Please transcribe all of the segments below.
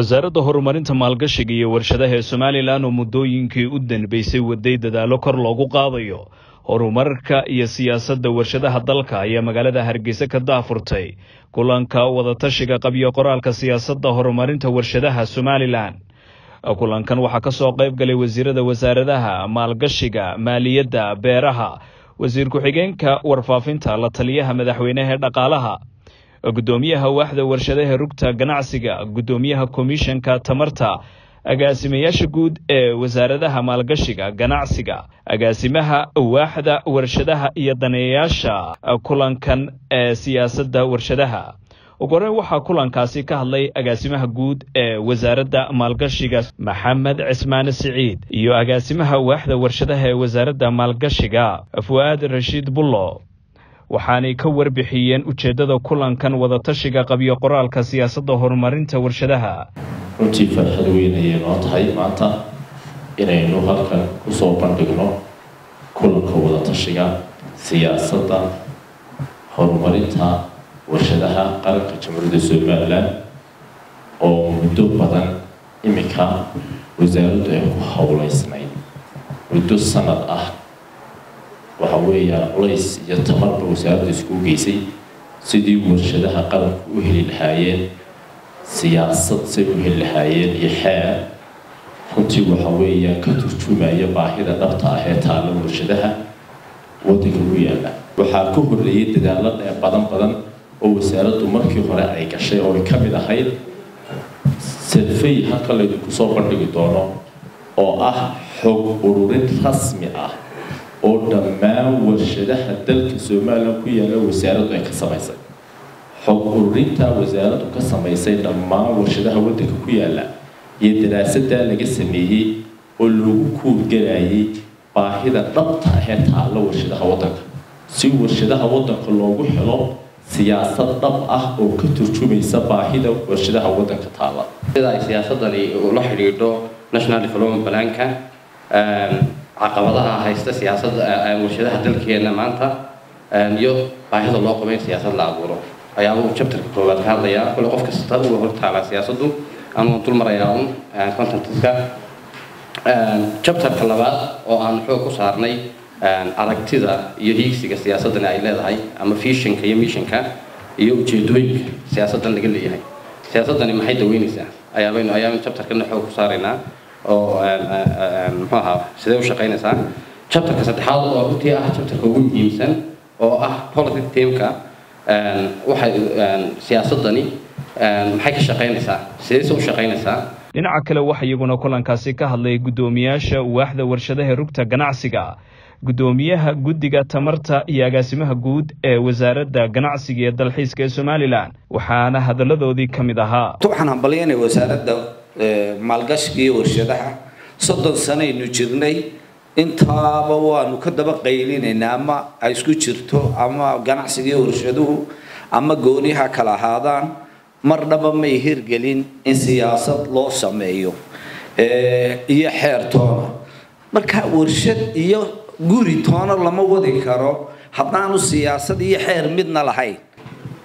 wasaaradda horumarinta maalgashiga iyo warshadaha ee somalilan oo muddooyinkii u danbeysay waday dadaallo kor loogu qaadayo. Horumarka iyo siyaasadda warshadaha dalka ayaa magaalada hargeysa ka daafurtay. Kulanka wadatashiga qabyo qoraalka siyaasadda horumarinta warshadaha somalilan. Kulankan waxaa ka soo qayb galay wasiirada wasaaradaha maalgashiga maaliyadda beeraha. Wasiir ku-xigeenka warfaafinta la taliyaha madaxweynaha ee dhaqaalaha guddoomiyaha waaxda warshadaha rugta ganacsiga guddoomiyaha komishanka tamarta agaasimayaasha guud ee wasaaradaha maalgashiga ganacsiga agaasimaha waaxda warshadaha iyo daneeyayaasha kulankan ee siyaasadda warshadaha. Ugu horeyn waxaa kulankaasi ka hadlay agaasimaha guud ee wasaaradda maalgashiga maxamed cismaane siciid iyo agaasimaha waaxda warshadaha ee wasaaradda maalgashiga fu'aad rashiid bullo waxaanay ka warbixiyeen ujeeddada kulankan wadatashiga qabyo qoraalka siyaasadda horumarinta warshadaha. Runtii farxad weyn ayay noo tahay maanta inaynu halkan ku soo bandhigno kulanka wadatashiga siyaasadda horumarinta warshadaha qaranka jamhuuriyadda somalilan oo muddo badan iminka wasaaraddu ay ku howleysnayd muddo sanad ah waxa weeyaan culays iyo tamarba wasaaraddu iskugu geysay sidii warshadaha qaranku u heli lahaayeen siyaasad say u heli lahaayeen iyo xeer. Runtii waxa weeyaan ka turjumaya baahida dhabta ah ee taalla warshadaha waddanka ku yaalla. Waxaa ka horreeyay dadaalo dhee badan badan oo wasaaraddu markii hore ay gashay oo ay ka mid ahayd sarfey halka laydinku soo bandhigi doono oo ah xog ururin rasmi ah oo dhammaan warshadaha dalka somalilan ku yaalla wasaaraddu ay ka samaysay. Xog ururinta wasaaraddu ka samaysay dhammaan warshadaha waddanka ku yaalla iyo daraasadaa laga sameeyey oo lagu kuurgalayay baahida dhabta ahee taalla warshadaha waddanka si warshadaha waddanka loogu helo siyaasad dhab ah oo ka turjumaysa baahida warshadaha waddanka taalla. Sida ay siyaasadani ula xidhiidho national development planka caqabadaha haysta siyaasadda warshadaha dalkeena maanta iyo baahida loo qabo in siyaasad la abuuro. Ayaaba uu chapterka koowaad ka hadlayaa kule qof kasta uu hortaalaa siyaasaddu ama dul un contentiska chapterka labaad oo aan xoog ku saarnay aragtida iyo hiigsiga siyaasadani ay leedahay ama visionka iyo missionka iyo ujeedooyinka siyaasaddan laga leeyahay. Siyaasaddani maxay daweynaysaa ayaabaynu ayaabanu chapterkana xoog ku saaraynaa oo muxuu ahaa sidee u shaqaynaysaa? Chapterka saddexaad oo runtii ah chapterka ugu muhiimsan oo ah politic teamka waxay siyaasadani maxay ka shaqaynaysaa? Sideese u shaqaynaysaa? Dhinaca kale waxaa iyaguna kulankaasi ka hadlay guddoomiyaasha waaxda warshadaha rugta ganacsiga. Guddoomiyaha guddiga tamarta iyo agaasimaha guud ee wasaaradda ganacsiga iyo dalxiiska ee somalilan waxaana hadalladoodii ka mid ahaa. Waxaan hambalyanay wasaaradda maalgashiga warshadaha. Soddon sanaynu jirnay. Intaaba waanu ka daba qaylinaynaa ama ay isku jirto ama ganacsiga iyo warshaduhu ama gooniha kala ahaadaan. Mar dhaba may hirgelin in siyaasad loo sameeyo iyo xeer toona. Marka warshad iyo guri toona lama wadi karo haddaanu siyaasad iyo xeer midna lahayn.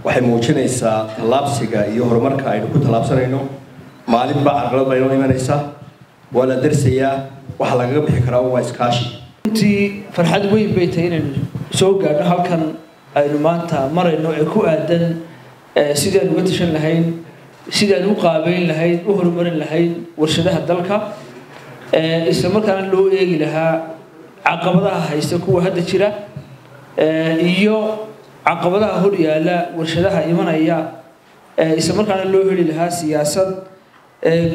Waxay muujinaysaa tallaabsiga iyo horumarka aynu ku tallaabsanayno maalinba carqalad baynoo imanaysa waa la darsayaa? Waxa lagaga bixi karaa waa iskaashi. Runtii farxad weyn bay tahay inaynu soo gaadho halkan aynu maanta marayno ee ku aadan sidaan uga tashan lahayn sidaan u qaabeyn lahayn u horumarin lahayn warshadaha dalka. Isla markaana loo eegi lahaa caqabadaha haysta kuwa hadda jira iyo caqabadaha hor yaalla warshadaha imanaya. Isla markaana loo heli lahaa siyaasad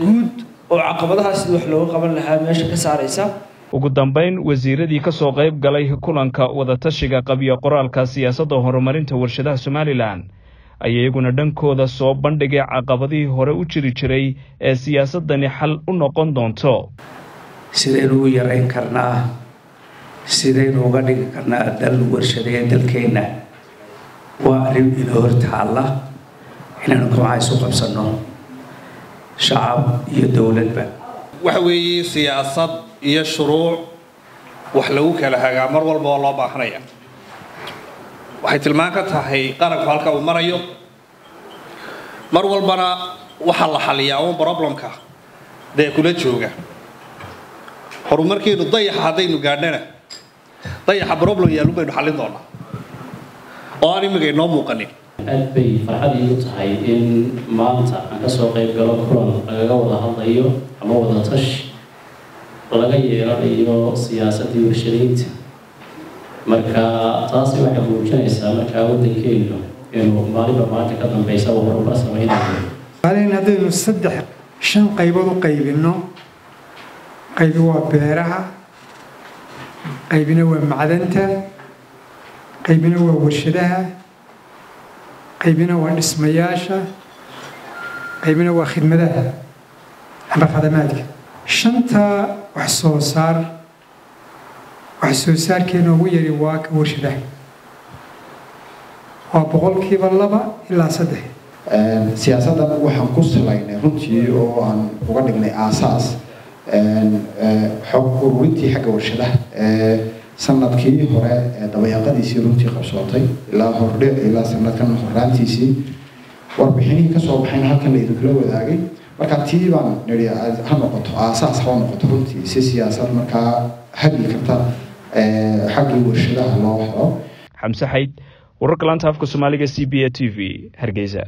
guud oo caqabadaha sida wax looga qaban lahaa meesha ka saaraysa. Ugu dambayn wasiiradii ka soo qayb galay kulanka wadatashiga qabyo qoraalka siyaasadda horumarinta warshadaha somalilan ayaa iyaguna dhankooda soo bandhigay caqabadihii hore u jiri jiray ee siyaasadani xal u noqon doonto. Sidaynu u yarayn karnaa sidaynu uga dhigi karnaa dal warshadee dalkeenna waa arrin inoo hor taalla inaynu kamaha isu qabsanno shacab iyo dowladba waxa weeye siyaasad iyo shuruuc wax lagu kala hagaa mar walba oo loo baahanaya waxay tilmaan ka tahay qaranku halka uu marayo. Mar walbana waxaa la xaliyaa un problemka dee kula jooga. Horumarkeenu dayaxa haddaynu gaadhana dayaxa problem yaalun baynu xallin doonaa. Oo aan imika inoo muuqanin aad bay farxad iigu tahay in maanta aan ka soo qayb galo kulan lagaga wada hadlayo ama wada tashi laga yeelanayo siyaasaddii warshadaynta marka taasi waxay muujinaysaa markaa waddankeenu inuu maalinba maanta ka dambeysa uu horumar samaynayo. Maalin haddaynu saddex shan qaybood u qaybinno qaybi waa beeraha qaybina waa macdanta qaybina waa warshadaha qaybina waa dhismayaasha qaybina waa khidmadaha ama khadamaadka shantaa wax soo saar wax soo saarkeena ugu yari waa ka warshadaha. Waa boqolkiiba laba ilaa saddex. Siyaasaddan waxaan ku salaynay runtii oo aan uga dhignay aasaas xog ururintii xagga warshadaha sannadkii hore dabayaaqadiisii runtii qabsootay ilaa hordhe ilaa sanadkan horaantiisii warbixinihii ka soo baxayna halkan laydinkula wadaagay. Marka tii baan nidhi ha noqoto aasaas ha noqoto runtii si siyaasad markaa hagi karta xaggii warshadaha loo helo. Xamse xayd wararka laanta afka soomaaliga c b a t v hargeysa